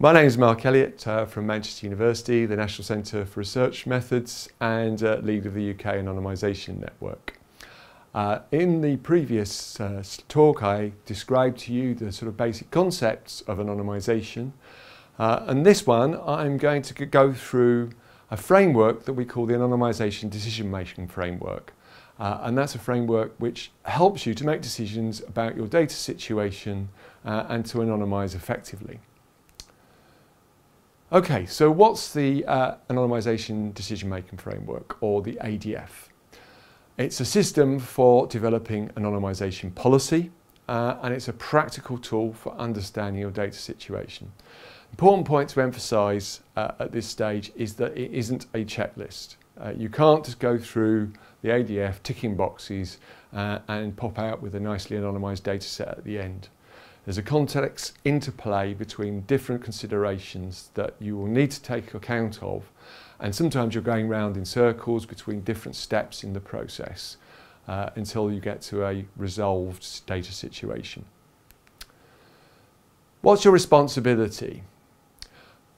My name is Mark Elliot uh, from Manchester University, the National Centre for Research Methods and uh, lead of the UK Anonymisation Network. Uh, in the previous uh, talk I described to you the sort of basic concepts of anonymisation uh, and this one I'm going to go through a framework that we call the Anonymisation Decision Making Framework. Uh, and that's a framework which helps you to make decisions about your data situation uh, and to anonymise effectively. Okay, so what's the uh, Anonymisation Decision Making Framework, or the ADF? It's a system for developing anonymisation policy, uh, and it's a practical tool for understanding your data situation. Important point to emphasise uh, at this stage is that it isn't a checklist. Uh, you can't just go through the ADF ticking boxes uh, and pop out with a nicely anonymised data set at the end. There's a context interplay between different considerations that you will need to take account of and sometimes you're going round in circles between different steps in the process uh, until you get to a resolved data situation. What's your responsibility?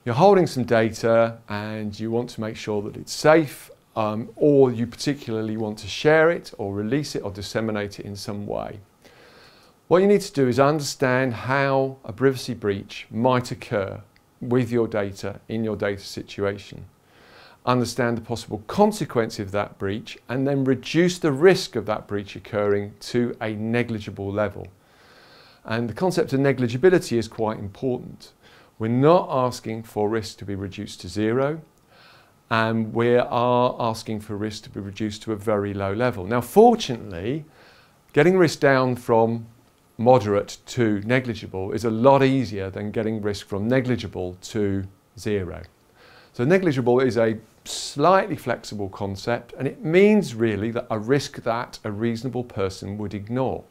You're holding some data and you want to make sure that it's safe um, or you particularly want to share it or release it or disseminate it in some way. What you need to do is understand how a privacy breach might occur with your data in your data situation. Understand the possible consequence of that breach and then reduce the risk of that breach occurring to a negligible level. And the concept of negligibility is quite important. We're not asking for risk to be reduced to zero and we are asking for risk to be reduced to a very low level. Now fortunately, getting risk down from moderate to negligible is a lot easier than getting risk from negligible to zero. So negligible is a slightly flexible concept and it means really that a risk that a reasonable person would ignore.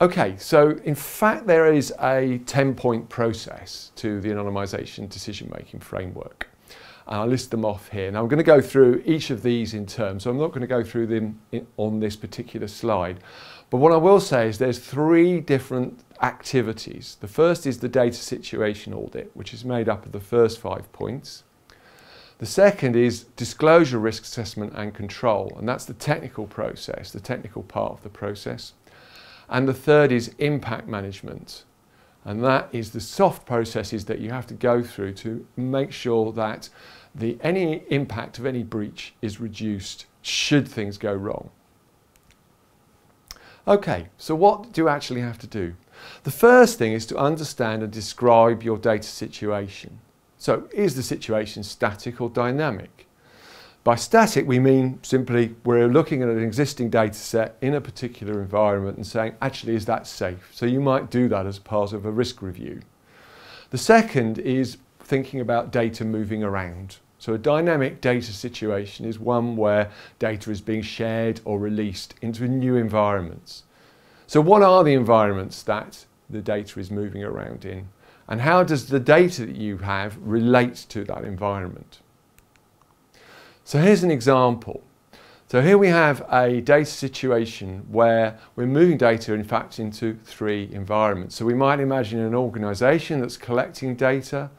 Okay, so in fact there is a 10 point process to the anonymisation decision making framework. I'll list them off here. Now I'm going to go through each of these in turn, so I'm not going to go through them in, on this particular slide. But what I will say is there's three different activities. The first is the data situation audit, which is made up of the first five points. The second is disclosure risk assessment and control, and that's the technical process, the technical part of the process. And the third is impact management, and that is the soft processes that you have to go through to make sure that the, any impact of any breach is reduced should things go wrong. Okay, so what do you actually have to do? The first thing is to understand and describe your data situation. So is the situation static or dynamic? By static, we mean simply we're looking at an existing data set in a particular environment and saying, actually, is that safe? So you might do that as part of a risk review. The second is thinking about data moving around. So a dynamic data situation is one where data is being shared or released into new environments. So what are the environments that the data is moving around in? And how does the data that you have relate to that environment? So here's an example. So here we have a data situation where we're moving data in fact into three environments. So we might imagine an organisation that's collecting data,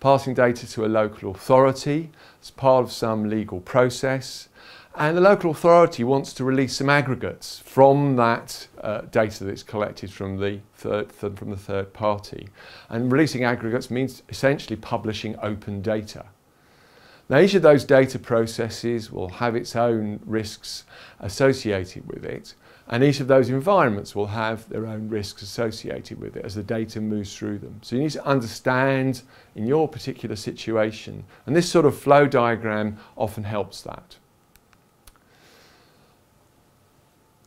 passing data to a local authority as part of some legal process. And the local authority wants to release some aggregates from that uh, data that's collected from the, third, th from the third party. And releasing aggregates means essentially publishing open data. Now each of those data processes will have its own risks associated with it and each of those environments will have their own risks associated with it as the data moves through them. So you need to understand in your particular situation, and this sort of flow diagram often helps that.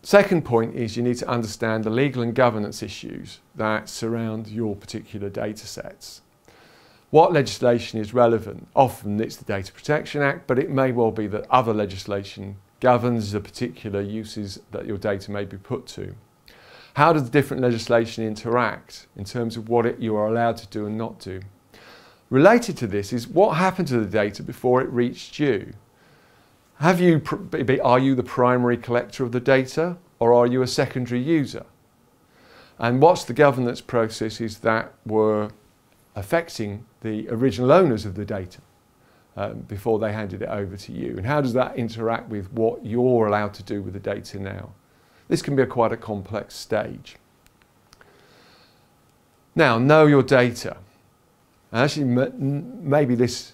Second point is you need to understand the legal and governance issues that surround your particular data sets. What legislation is relevant? Often it's the Data Protection Act, but it may well be that other legislation governs the particular uses that your data may be put to. How does different legislation interact in terms of what it, you are allowed to do and not do? Related to this is what happened to the data before it reached you? Have you, are you the primary collector of the data or are you a secondary user? And what's the governance processes that were affecting the original owners of the data um, before they handed it over to you? And how does that interact with what you're allowed to do with the data now? This can be a quite a complex stage. Now, know your data. And Actually, maybe this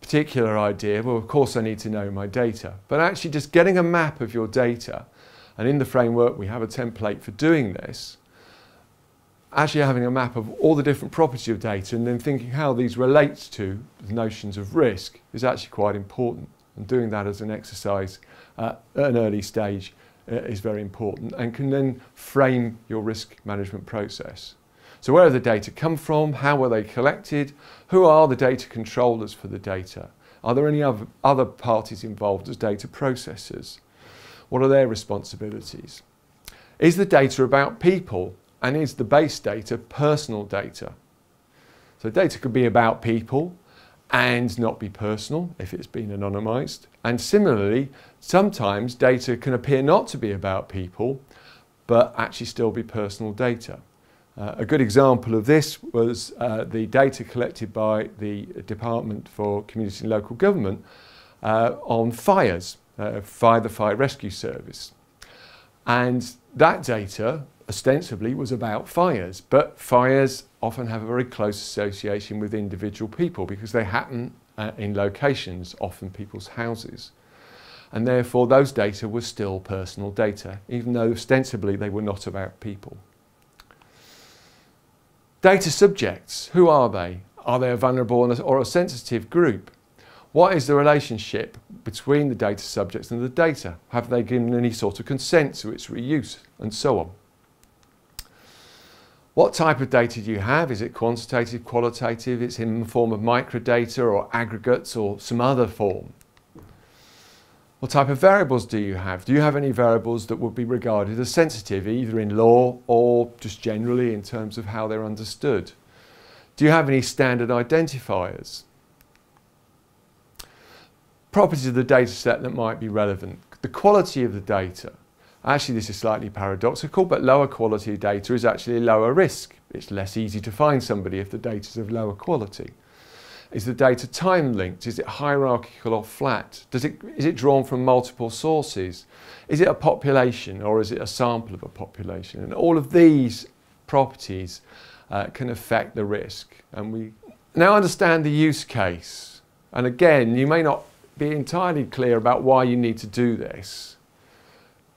particular idea, well, of course I need to know my data, but actually just getting a map of your data, and in the framework we have a template for doing this, actually having a map of all the different properties of data and then thinking how these relate to the notions of risk is actually quite important. And doing that as an exercise at an early stage uh, is very important and can then frame your risk management process. So where have the data come from? How were they collected? Who are the data controllers for the data? Are there any other parties involved as data processors? What are their responsibilities? Is the data about people and is the base data personal data? So data could be about people and not be personal if it's been anonymized. And similarly, sometimes data can appear not to be about people, but actually still be personal data. Uh, a good example of this was uh, the data collected by the Department for Community and Local Government uh, on fires uh, via the Fire Rescue Service. And that data ostensibly was about fires, but fires often have a very close association with individual people because they happen uh, in locations, often people's houses. And therefore those data were still personal data, even though ostensibly they were not about people. Data subjects, who are they? Are they a vulnerable or a sensitive group? What is the relationship between the data subjects and the data? Have they given any sort of consent to its reuse? And so on. What type of data do you have? Is it quantitative, qualitative? It's in the form of microdata or aggregates or some other form. What type of variables do you have? Do you have any variables that would be regarded as sensitive, either in law or just generally in terms of how they're understood? Do you have any standard identifiers? Properties of the data set that might be relevant. The quality of the data. Actually, this is slightly paradoxical, but lower quality data is actually lower risk. It's less easy to find somebody if the data is of lower quality. Is the data time linked? Is it hierarchical or flat? Does it, is it drawn from multiple sources? Is it a population or is it a sample of a population? And all of these properties uh, can affect the risk. And we now understand the use case. And again, you may not be entirely clear about why you need to do this.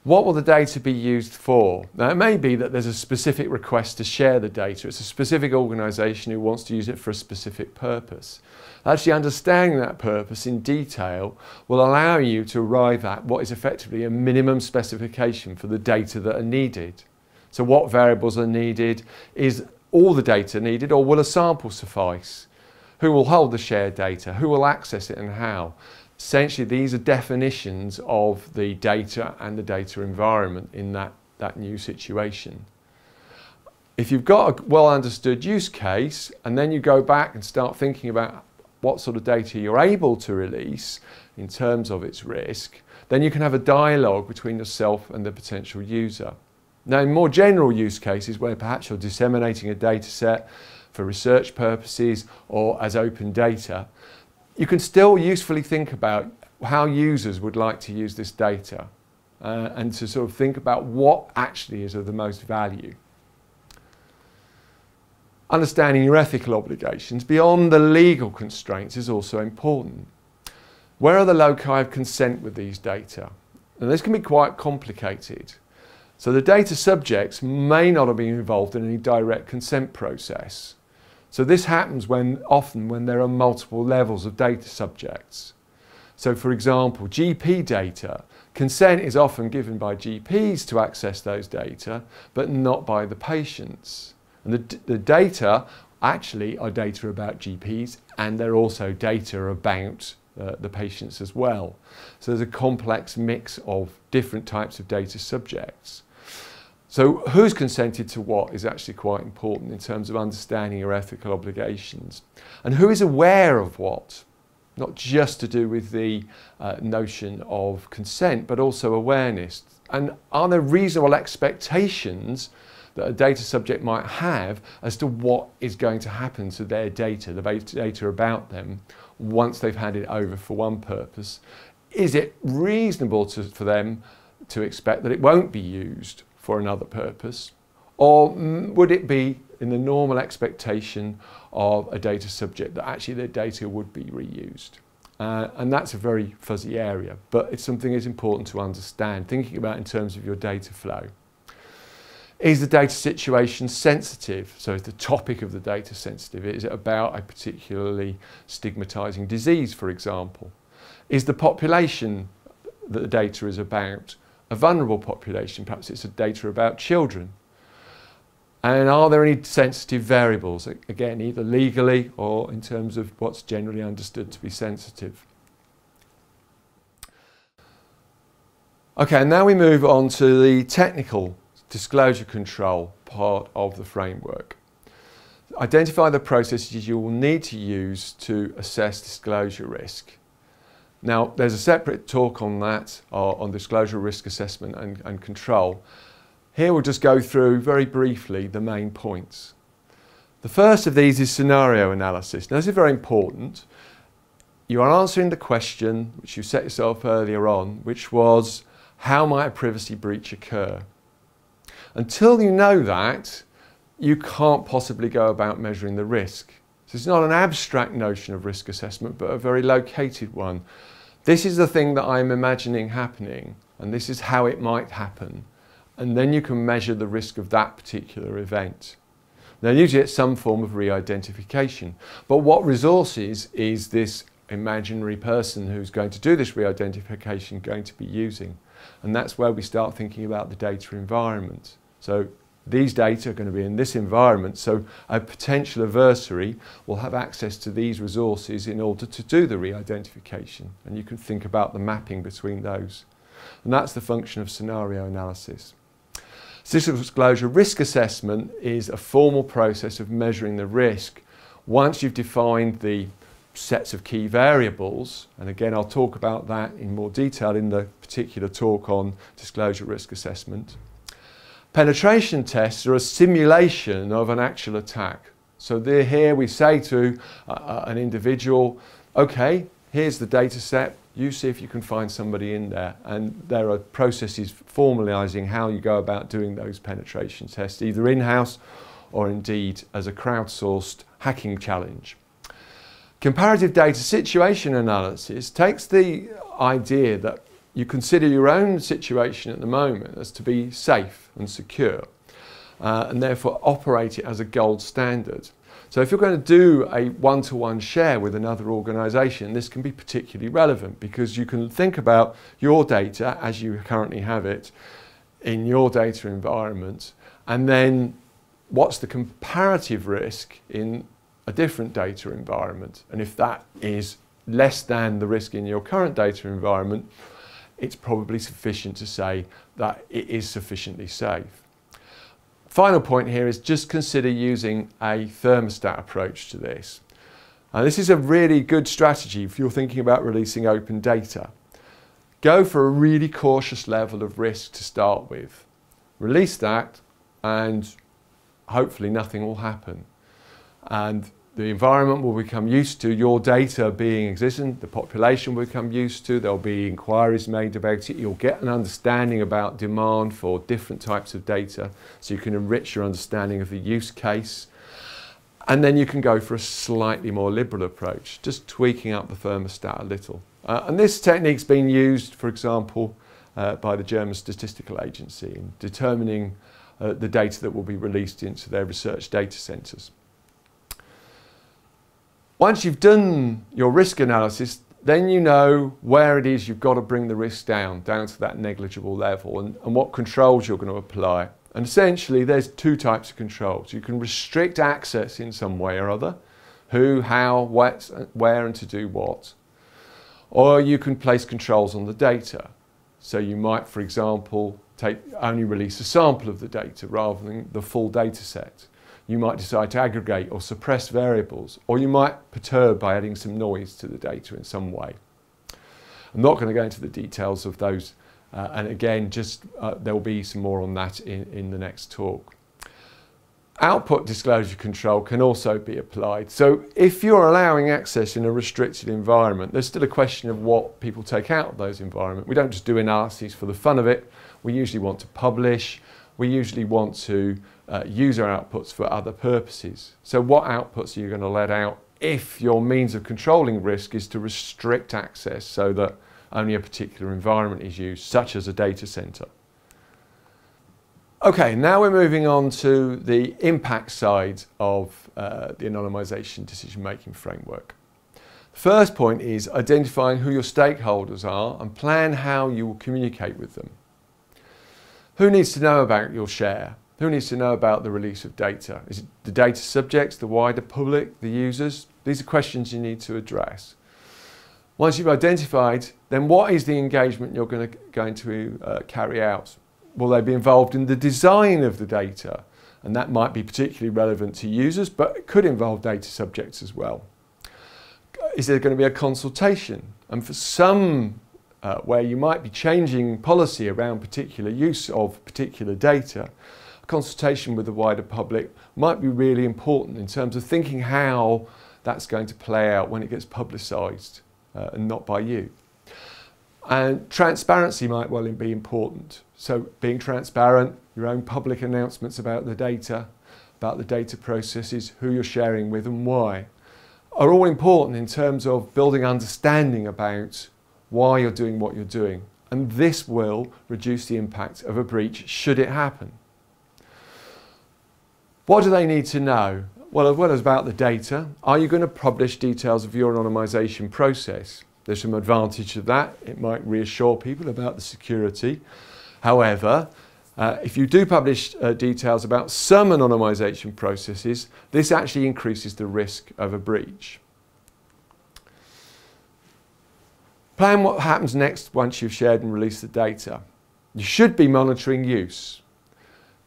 What will the data be used for? Now, it may be that there's a specific request to share the data. It's a specific organisation who wants to use it for a specific purpose. Actually understanding that purpose in detail will allow you to arrive at what is effectively a minimum specification for the data that are needed. So what variables are needed? Is all the data needed or will a sample suffice? Who will hold the shared data? Who will access it and how? Essentially, these are definitions of the data and the data environment in that, that new situation. If you've got a well understood use case and then you go back and start thinking about what sort of data you're able to release in terms of its risk, then you can have a dialogue between yourself and the potential user. Now, in more general use cases where perhaps you're disseminating a data set for research purposes or as open data, you can still usefully think about how users would like to use this data uh, and to sort of think about what actually is of the most value. Understanding your ethical obligations beyond the legal constraints is also important. Where are the loci of consent with these data? And this can be quite complicated. So the data subjects may not have been involved in any direct consent process. So this happens when often when there are multiple levels of data subjects. So for example, GP data, consent is often given by GPs to access those data, but not by the patients. And the, the data actually are data about GPs and they're also data about uh, the patients as well. So there's a complex mix of different types of data subjects. So who's consented to what is actually quite important in terms of understanding your ethical obligations. And who is aware of what? Not just to do with the uh, notion of consent, but also awareness. And are there reasonable expectations that a data subject might have as to what is going to happen to their data, the data about them, once they've handed it over for one purpose. Is it reasonable to, for them to expect that it won't be used for another purpose? Or would it be in the normal expectation of a data subject that actually their data would be reused? Uh, and that's a very fuzzy area, but it's something that's important to understand, thinking about in terms of your data flow. Is the data situation sensitive? So is the topic of the data sensitive? Is it about a particularly stigmatizing disease, for example? Is the population that the data is about a vulnerable population? Perhaps it's a data about children. And are there any sensitive variables, again, either legally or in terms of what's generally understood to be sensitive? Okay, and now we move on to the technical disclosure control part of the framework. Identify the processes you will need to use to assess disclosure risk. Now, there's a separate talk on that, uh, on disclosure risk assessment and, and control. Here we'll just go through very briefly the main points. The first of these is scenario analysis. Now, this is very important. You are answering the question which you set yourself earlier on, which was, how might a privacy breach occur? Until you know that, you can't possibly go about measuring the risk. So it's not an abstract notion of risk assessment, but a very located one. This is the thing that I'm imagining happening, and this is how it might happen. And then you can measure the risk of that particular event. Now, usually it's some form of re-identification. But what resources is this imaginary person who's going to do this re-identification going to be using? And that's where we start thinking about the data environment. So these data are going to be in this environment, so a potential adversary will have access to these resources in order to do the re-identification. And you can think about the mapping between those. And that's the function of scenario analysis. Statistical disclosure risk assessment is a formal process of measuring the risk. Once you've defined the sets of key variables, and again I'll talk about that in more detail in the particular talk on disclosure risk assessment. Penetration tests are a simulation of an actual attack. So here we say to uh, uh, an individual, okay, here's the data set, you see if you can find somebody in there. And there are processes formalising how you go about doing those penetration tests, either in-house or indeed as a crowdsourced hacking challenge. Comparative data situation analysis takes the idea that you consider your own situation at the moment as to be safe and secure uh, and therefore operate it as a gold standard. So if you're going to do a one-to-one -one share with another organisation, this can be particularly relevant because you can think about your data as you currently have it in your data environment and then what's the comparative risk in a different data environment. And if that is less than the risk in your current data environment, it's probably sufficient to say that it is sufficiently safe. Final point here is just consider using a thermostat approach to this. And this is a really good strategy if you're thinking about releasing open data. Go for a really cautious level of risk to start with. Release that and hopefully nothing will happen. And the environment will become used to your data being existent, the population will become used to, there'll be inquiries made about it, you'll get an understanding about demand for different types of data, so you can enrich your understanding of the use case, and then you can go for a slightly more liberal approach, just tweaking up the thermostat a little. Uh, and this technique's been used, for example, uh, by the German Statistical Agency in determining uh, the data that will be released into their research data centres. Once you've done your risk analysis, then you know where it is you've got to bring the risk down, down to that negligible level, and, and what controls you're going to apply. And essentially, there's two types of controls. You can restrict access in some way or other, who, how, what, uh, where, and to do what. Or you can place controls on the data. So you might, for example, take, only release a sample of the data rather than the full data set you might decide to aggregate or suppress variables, or you might perturb by adding some noise to the data in some way. I'm not going to go into the details of those, uh, and again, just uh, there will be some more on that in, in the next talk. output disclosure control can also be applied. So if you're allowing access in a restricted environment, there's still a question of what people take out of those environments. We don't just do analyses for the fun of it. We usually want to publish. We usually want to uh, use our outputs for other purposes. So what outputs are you going to let out if your means of controlling risk is to restrict access so that only a particular environment is used, such as a data center? Okay, now we're moving on to the impact side of uh, the anonymization decision-making framework. The first point is identifying who your stakeholders are and plan how you will communicate with them. Who needs to know about your share? Who needs to know about the release of data? Is it the data subjects, the wider public, the users? These are questions you need to address. Once you've identified, then what is the engagement you're going to, going to uh, carry out? will they be involved in the design of the data? And that might be particularly relevant to users, but it could involve data subjects as well. Is there going to be a consultation? And for some uh, where you might be changing policy around particular use of particular data, consultation with the wider public might be really important in terms of thinking how that's going to play out when it gets publicised uh, and not by you. And transparency might well be important. So being transparent, your own public announcements about the data, about the data processes, who you're sharing with and why, are all important in terms of building understanding about why you're doing what you're doing. And this will reduce the impact of a breach should it happen. What do they need to know? Well, as well as about the data, are you going to publish details of your anonymisation process? There's some advantage to that. It might reassure people about the security. However, uh, if you do publish uh, details about some anonymisation processes, this actually increases the risk of a breach. Plan what happens next once you've shared and released the data. You should be monitoring use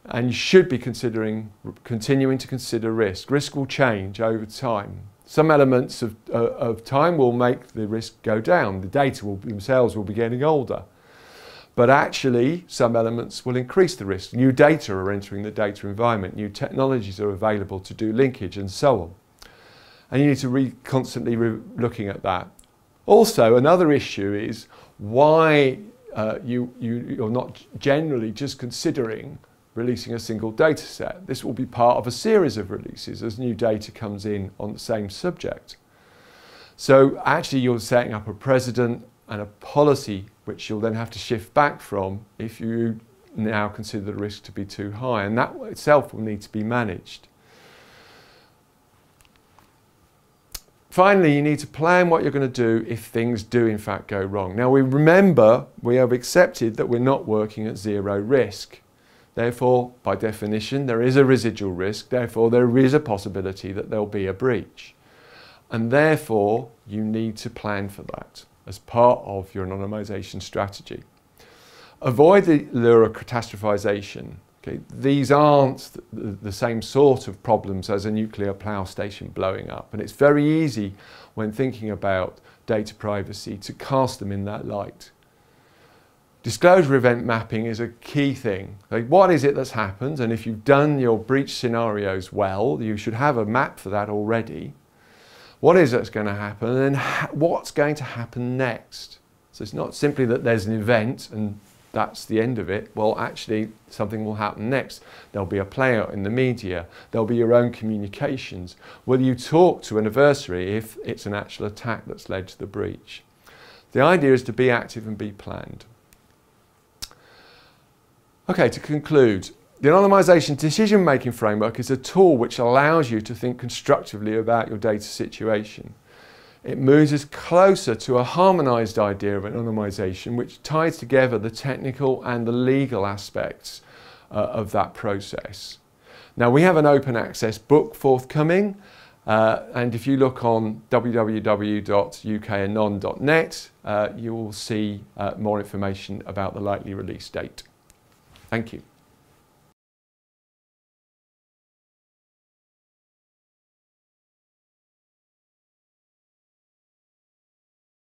and you should be considering continuing to consider risk. Risk will change over time. Some elements of, uh, of time will make the risk go down. The data will, themselves will be getting older. But actually, some elements will increase the risk. New data are entering the data environment. New technologies are available to do linkage and so on. And you need to be constantly re looking at that. Also, another issue is why uh, you, you, you're not generally just considering releasing a single data set. This will be part of a series of releases as new data comes in on the same subject. So actually you're setting up a precedent and a policy which you'll then have to shift back from if you now consider the risk to be too high and that itself will need to be managed. Finally, you need to plan what you're going to do if things do in fact go wrong. Now we remember we have accepted that we're not working at zero risk. Therefore, by definition, there is a residual risk. Therefore, there is a possibility that there'll be a breach. And therefore, you need to plan for that as part of your anonymisation strategy. Avoid the lure of catastrophization. Okay? These aren't the, the same sort of problems as a nuclear power station blowing up. And it's very easy when thinking about data privacy to cast them in that light. Disclosure event mapping is a key thing. Like what is it that's happened? And if you've done your breach scenarios well, you should have a map for that already. What is that's going to happen? And then what's going to happen next? So it's not simply that there's an event and that's the end of it. Well, actually, something will happen next. There'll be a play out in the media. There'll be your own communications. Will you talk to an adversary if it's an actual attack that's led to the breach? The idea is to be active and be planned. Okay, to conclude, the anonymisation decision-making framework is a tool which allows you to think constructively about your data situation. It moves us closer to a harmonised idea of anonymisation which ties together the technical and the legal aspects uh, of that process. Now we have an open access book forthcoming uh, and if you look on www.ukanon.net uh, you will see uh, more information about the likely release date. Thank you.